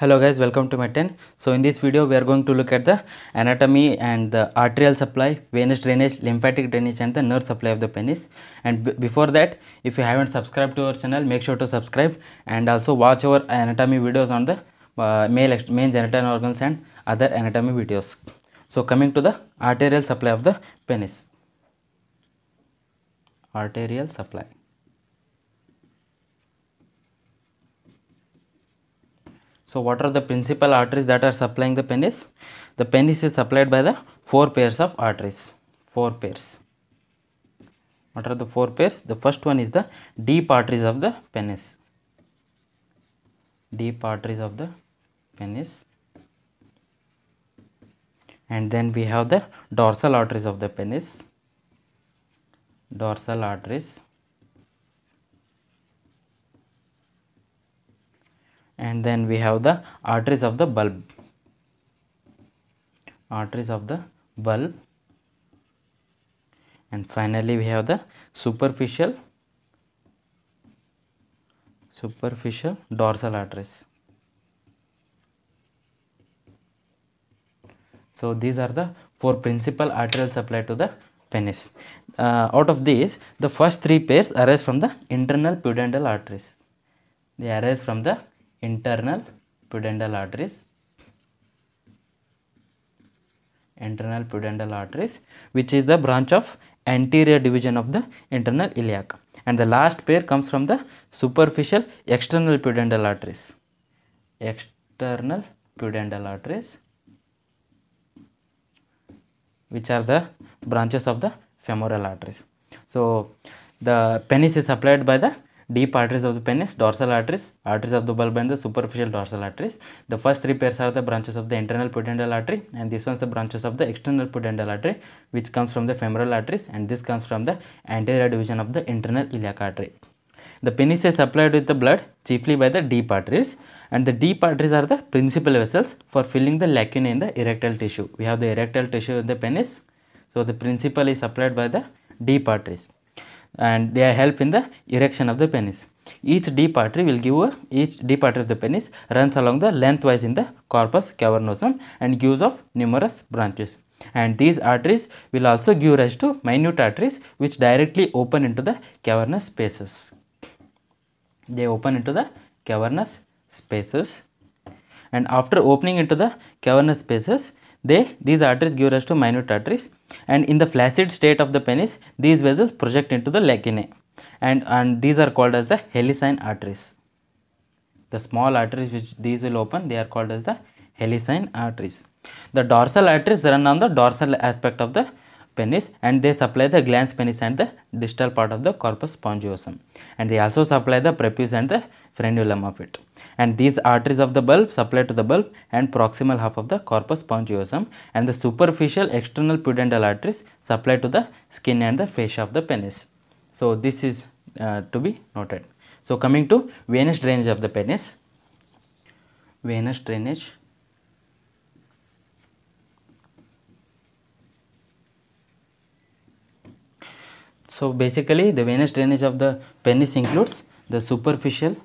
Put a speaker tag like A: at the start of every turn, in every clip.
A: hello guys welcome to my 10 so in this video we are going to look at the anatomy and the arterial supply venous drainage lymphatic drainage and the nerve supply of the penis. And before that if you haven't subscribed to our channel make sure to subscribe and also watch our anatomy videos on the uh, male main genital organs and other anatomy videos. So coming to the arterial supply of the penis. Arterial supply So what are the principal arteries that are supplying the penis? The penis is supplied by the four pairs of arteries. Four pairs. What are the four pairs? The first one is the deep arteries of the penis. Deep arteries of the penis. And then we have the dorsal arteries of the penis. Dorsal arteries. And then we have the arteries of the bulb. Arteries of the bulb. And finally we have the superficial superficial dorsal arteries. So these are the four principal arterial supply to the penis. Uh, out of these the first three pairs arise from the internal pudendal arteries. They arise from the internal pudendal arteries. Internal pudendal arteries which is the branch of anterior division of the internal iliac. And the last pair comes from the superficial external pudendal arteries. External pudendal arteries which are the branches of the femoral arteries. So the penis is supplied by the deep arteries of the penis, dorsal arteries, arteries of the bulb and the superficial dorsal arteries. The first three pairs are the branches of the internal pudendal artery and this one's the branches of the external pudendal artery which comes from the femoral arteries and this comes from the anterior division of the internal iliac artery. The penis is supplied with the blood chiefly by the deep arteries and the deep arteries are the principal vessels for filling the lacunae in the erectile tissue. We have the erectile tissue in the penis. So the principal is supplied by the deep arteries and they help in the erection of the penis. Each deep artery will give a, each deep artery of the penis runs along the lengthwise in the corpus cavernosum and gives off numerous branches. And these arteries will also give rise to minute arteries which directly open into the cavernous spaces. They open into the cavernous spaces and after opening into the cavernous spaces they these arteries give rise to minute arteries. And in the flaccid state of the penis these vessels project into the lacunae. And and these are called as the helicine arteries. The small arteries which these will open they are called as the helicine arteries. The dorsal arteries run on the dorsal aspect of the penis and they supply the glans penis and the distal part of the corpus spongiosum. And they also supply the prepuce and the frenulum of it and these arteries of the bulb supply to the bulb and proximal half of the corpus spongiosum and the superficial external pudendal arteries supply to the skin and the fascia of the penis. So this is uh, to be noted. So coming to venous drainage of the penis. Venous drainage. So basically the venous drainage of the penis includes the superficial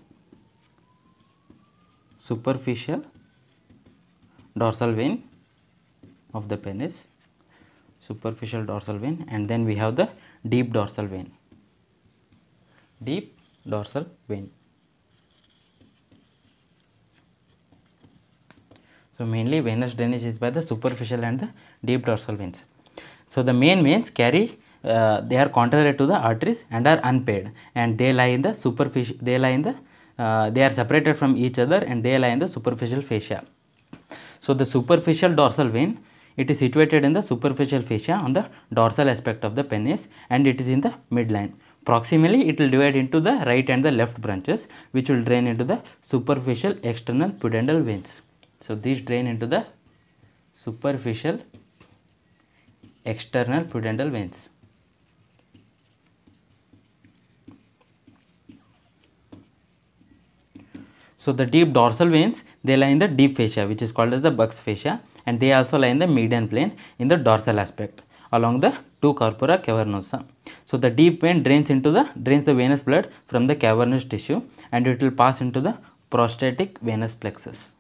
A: superficial dorsal vein of the penis superficial dorsal vein and then we have the deep dorsal vein. Deep dorsal vein. So mainly venous drainage is by the superficial and the deep dorsal veins. So the main veins carry uh, they are contrary to the arteries and are unpaired and they lie in the superficial they lie in the Uh, they are separated from each other and they lie in the superficial fascia. So the superficial dorsal vein it is situated in the superficial fascia on the dorsal aspect of the penis and it is in the midline. Proximally it will divide into the right and the left branches which will drain into the superficial external pudendal veins. So these drain into the superficial external pudendal veins. So the deep dorsal veins they lie in the deep fascia which is called as the Buck's fascia and they also lie in the median plane in the dorsal aspect along the two corpora cavernosa. So the deep vein drains into the drains the venous blood from the cavernous tissue and it will pass into the prostatic venous plexus.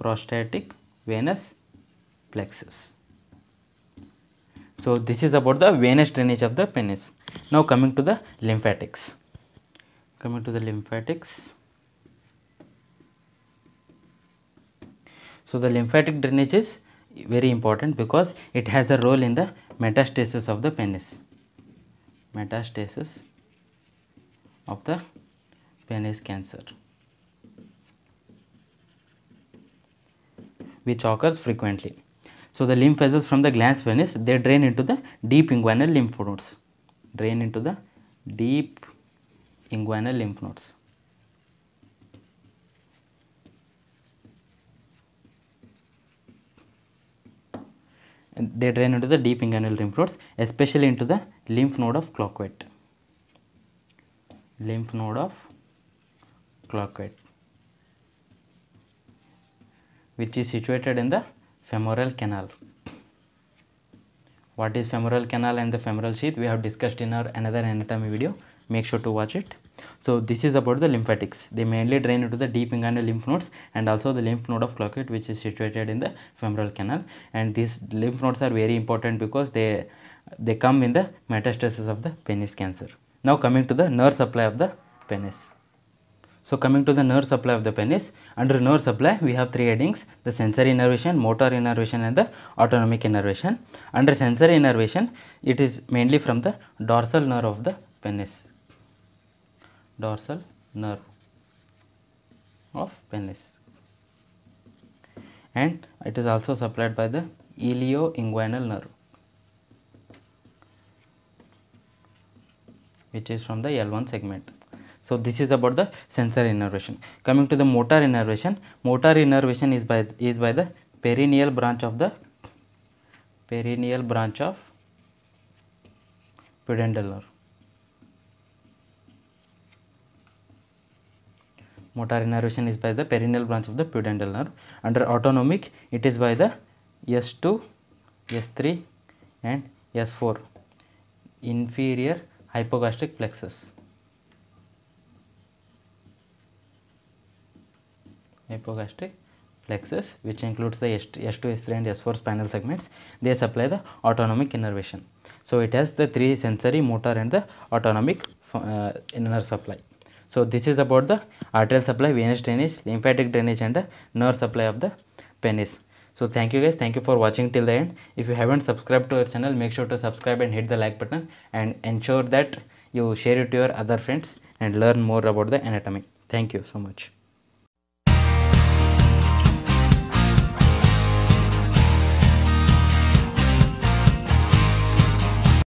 A: prostatic venous plexus. So this is about the venous drainage of the penis. Now coming to the lymphatics. Coming to the lymphatics. So the lymphatic drainage is very important because it has a role in the metastasis of the penis. Metastasis of the penis cancer. which occurs frequently. So the lymph vessels from the glans penis they drain into the deep inguinal lymph nodes. Drain into the deep inguinal lymph nodes. They drain into the deep inguinal lymph nodes, especially into the lymph node of Cloquet. Lymph node of Cloquet, which is situated in the femoral canal. What is femoral canal and the femoral sheath? We have discussed in our another anatomy video. Make sure to watch it. So this is about the lymphatics. They mainly drain into the deep inguinal lymph nodes and also the lymph node of Cloquet which is situated in the femoral canal. And these lymph nodes are very important because they they come in the metastasis of the penis cancer. Now coming to the nerve supply of the penis. So coming to the nerve supply of the penis, under nerve supply we have three headings, the sensory innervation, motor innervation and the autonomic innervation. Under sensory innervation, it is mainly from the dorsal nerve of the penis. Dorsal nerve of penis. And it is also supplied by the ilioinguinal nerve. which is from the L1 segment. So this is about the sensory innervation. Coming to the motor innervation, motor innervation is by is by the perineal branch of the perineal branch of pudendal nerve. Motor innervation is by the perineal branch of the pudendal nerve. Under autonomic, it is by the S2, S3 and S4 inferior hypogastric plexus. hypogastric plexus which includes the S2, S3 and S4 spinal segments they supply the autonomic innervation. So it has the three sensory motor and the autonomic uh, inner supply. So this is about the arterial supply, venous drainage, lymphatic drainage and the nerve supply of the penis. So thank you guys, thank you for watching till the end. If you haven't subscribed to our channel, make sure to subscribe and hit the like button and ensure that you share it to your other friends and learn more about the anatomy. Thank you so much.